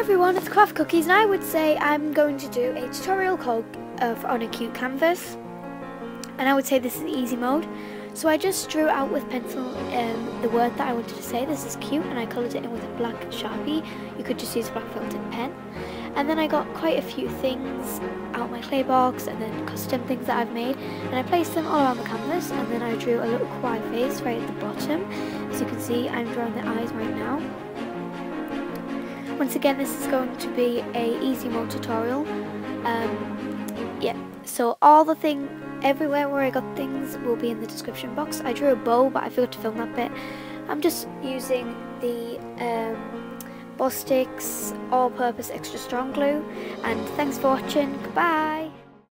everyone, it's Craft Cookies and I would say I'm going to do a tutorial called uh, on a cute canvas and I would say this is easy mode. So I just drew out with pencil um, the word that I wanted to say, this is cute, and I coloured it in with a black Sharpie. You could just use a black tip pen. And then I got quite a few things out my clay box and then custom things that I've made and I placed them all around the canvas and then I drew a little cry face right at the bottom. As you can see I'm drawing the eyes right now. Once again this is going to be a easy mode tutorial. Um, yeah, so all the thing everywhere where I got things will be in the description box. I drew a bow but I forgot to film that bit. I'm just using the um, Bostik all-purpose extra strong glue and thanks for watching goodbye